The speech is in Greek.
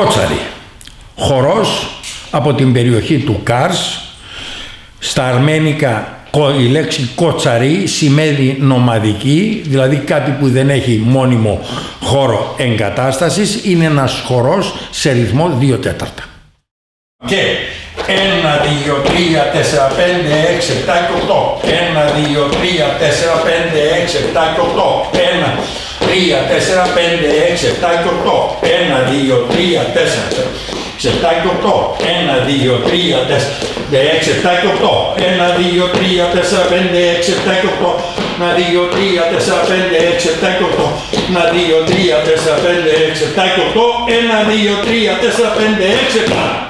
Κότσαρη. Χορός από την περιοχή του Κάρς. Στα αρμένικα η λέξη κοτσαρή σημαίνει νομαδική, δηλαδή κάτι που δεν έχει μόνιμο χώρο εγκατάστασης. Είναι ένας χορός σε ρυθμό 2 τέταρτα. Και 1, 2, 3, 4, 5, 6, 7 και 8. 1, 2, 3, 4, 5, 6, 7 και 8. 1, 3, 4, 5, 6, 7 και 8. 1, 2, 3, 4, 7 και 8. 1, 2, 3, 4, 6, 7 και 8. 1, 2, 3, 4, 5, 6, 7 και 8. 1, 2, 3, 4, 5, 6, 7 και 8. 1, 2, 3, 4, 5, 6, 7 και 8. 1, 2, 3, 4, 5, 6, 7.